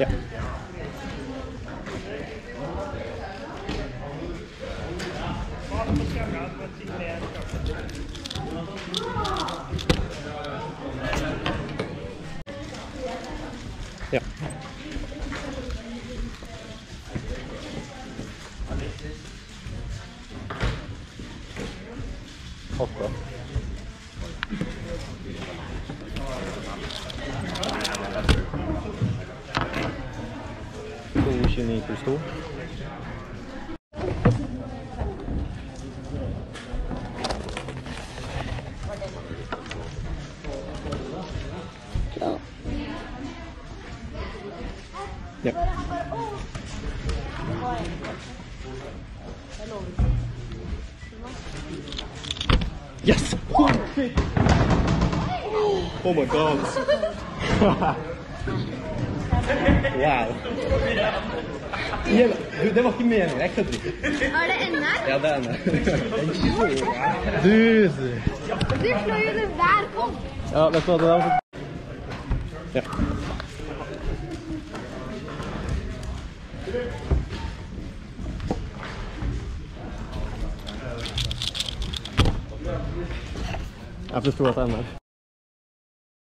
Ja. Ja. Åtta. Virginie Cristo. Yes! Oh my god! wow. Du, det var ikke meningen. Jeg kødder ikke. Er det NR? Ja, det er det. Du Du slår jo det hver kamp. Ja, vet du hva det er? Ja. Jeg forstår at det er NR.